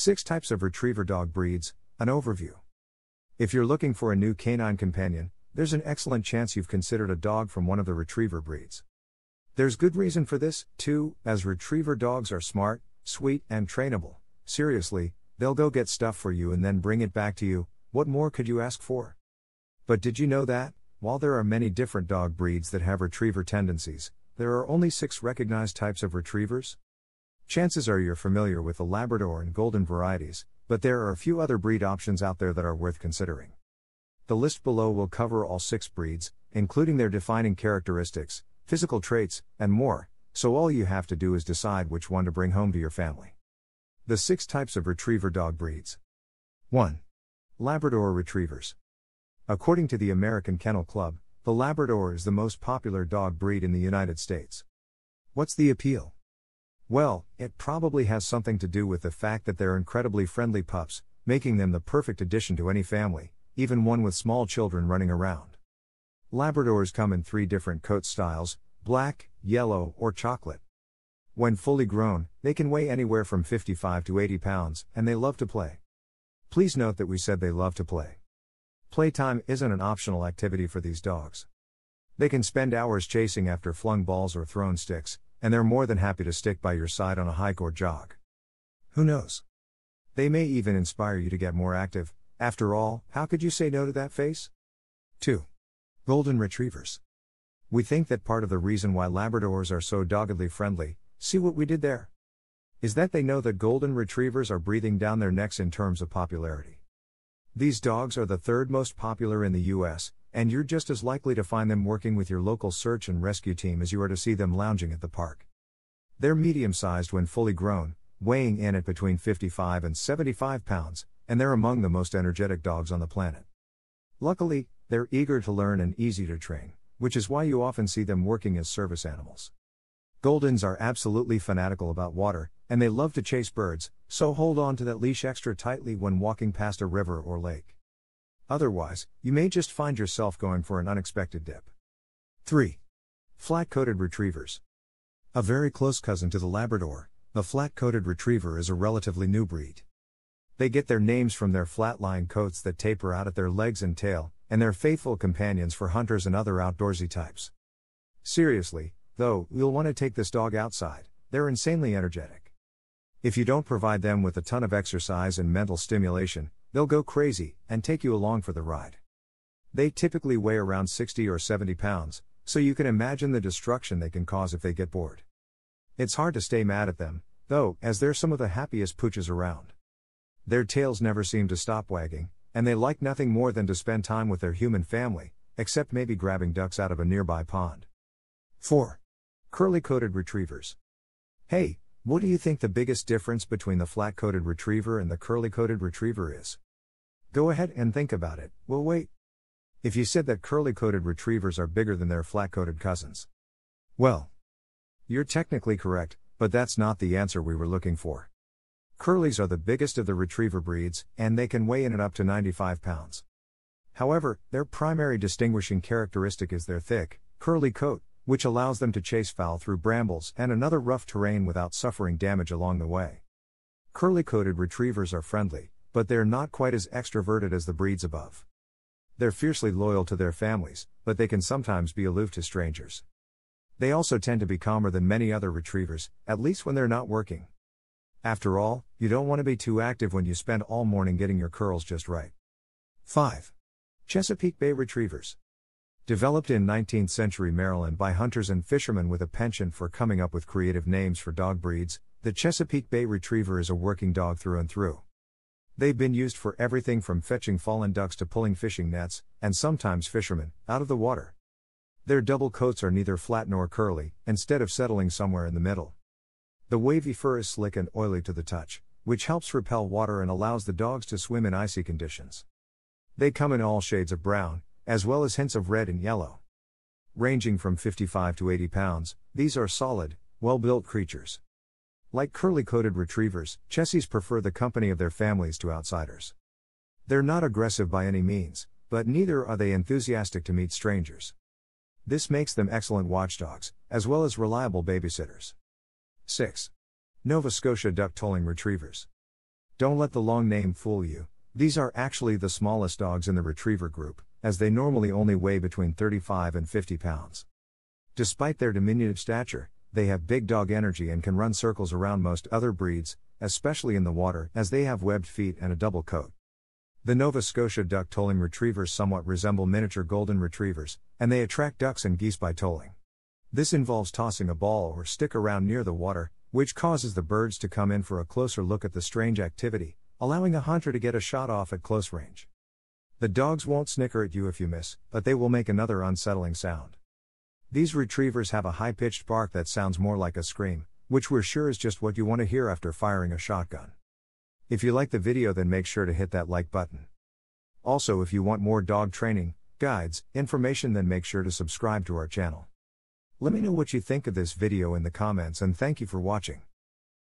6 types of retriever dog breeds, an overview. If you're looking for a new canine companion, there's an excellent chance you've considered a dog from one of the retriever breeds. There's good reason for this, too, as retriever dogs are smart, sweet, and trainable. Seriously, they'll go get stuff for you and then bring it back to you. What more could you ask for? But did you know that, while there are many different dog breeds that have retriever tendencies, there are only six recognized types of retrievers? Chances are you're familiar with the Labrador and Golden varieties, but there are a few other breed options out there that are worth considering. The list below will cover all six breeds, including their defining characteristics, physical traits, and more, so all you have to do is decide which one to bring home to your family. The six types of retriever dog breeds 1. Labrador Retrievers. According to the American Kennel Club, the Labrador is the most popular dog breed in the United States. What's the appeal? Well, it probably has something to do with the fact that they're incredibly friendly pups, making them the perfect addition to any family, even one with small children running around. Labradors come in three different coat styles black, yellow, or chocolate. When fully grown, they can weigh anywhere from 55 to 80 pounds, and they love to play. Please note that we said they love to play. Playtime isn't an optional activity for these dogs. They can spend hours chasing after flung balls or thrown sticks, and they're more than happy to stick by your side on a hike or jog. Who knows? They may even inspire you to get more active. After all, how could you say no to that face? 2. Golden Retrievers. We think that part of the reason why Labradors are so doggedly friendly, see what we did there? Is that they know that Golden Retrievers are breathing down their necks in terms of popularity. These dogs are the third most popular in the US, and you're just as likely to find them working with your local search and rescue team as you are to see them lounging at the park. They're medium sized when fully grown, weighing in at between 55 and 75 pounds, and they're among the most energetic dogs on the planet. Luckily, they're eager to learn and easy to train, which is why you often see them working as service animals. Goldens are absolutely fanatical about water, and they love to chase birds, so hold on to that leash extra tightly when walking past a river or lake. Otherwise, you may just find yourself going for an unexpected dip. 3. Flat coated retrievers. A very close cousin to the Labrador, the flat coated retriever is a relatively new breed. They get their names from their flat line coats that taper out at their legs and tail, and they're faithful companions for hunters and other outdoorsy types. Seriously, though, you'll want to take this dog outside, they're insanely energetic. If you don't provide them with a ton of exercise and mental stimulation, They'll go crazy and take you along for the ride. They typically weigh around 60 or 70 pounds, so you can imagine the destruction they can cause if they get bored. It's hard to stay mad at them, though, as they're some of the happiest pooches around. Their tails never seem to stop wagging, and they like nothing more than to spend time with their human family, except maybe grabbing ducks out of a nearby pond. 4. Curly coated retrievers. Hey, what do you think the biggest difference between the flat coated retriever and the curly coated retriever is? Go ahead and think about it, we'll wait. If you said that curly coated retrievers are bigger than their flat coated cousins. Well, you're technically correct, but that's not the answer we were looking for. Curlies are the biggest of the retriever breeds, and they can weigh in at up to 95 pounds. However, their primary distinguishing characteristic is their thick, curly coat, which allows them to chase fowl through brambles and another rough terrain without suffering damage along the way. Curly coated retrievers are friendly, but they're not quite as extroverted as the breeds above. They're fiercely loyal to their families, but they can sometimes be aloof to strangers. They also tend to be calmer than many other retrievers, at least when they're not working. After all, you don't want to be too active when you spend all morning getting your curls just right. 5. Chesapeake Bay Retrievers. Developed in 19th century Maryland by hunters and fishermen with a penchant for coming up with creative names for dog breeds, the Chesapeake Bay Retriever is a working dog through and through. They've been used for everything from fetching fallen ducks to pulling fishing nets, and sometimes fishermen, out of the water. Their double coats are neither flat nor curly, instead of settling somewhere in the middle. The wavy fur is slick and oily to the touch, which helps repel water and allows the dogs to swim in icy conditions. They come in all shades of brown, as well as hints of red and yellow. Ranging from 55 to 80 pounds, these are solid, well built creatures. Like curly coated retrievers, Chessies prefer the company of their families to outsiders. They're not aggressive by any means, but neither are they enthusiastic to meet strangers. This makes them excellent watchdogs, as well as reliable babysitters. 6. Nova Scotia Duck Tolling Retrievers. Don't let the long name fool you, these are actually the smallest dogs in the retriever group, as they normally only weigh between 35 and 50 pounds. Despite their diminutive stature, they have big dog energy and can run circles around most other breeds, especially in the water, as they have webbed feet and a double coat. The Nova Scotia duck tolling retrievers somewhat resemble miniature golden retrievers, and they attract ducks and geese by tolling. This involves tossing a ball or stick around near the water, which causes the birds to come in for a closer look at the strange activity, allowing a hunter to get a shot off at close range. The dogs won't snicker at you if you miss, but they will make another unsettling sound. These retrievers have a high pitched bark that sounds more like a scream, which we're sure is just what you want to hear after firing a shotgun. If you like the video, then make sure to hit that like button. Also, if you want more dog training, guides, information, then make sure to subscribe to our channel. Let me know what you think of this video in the comments and thank you for watching.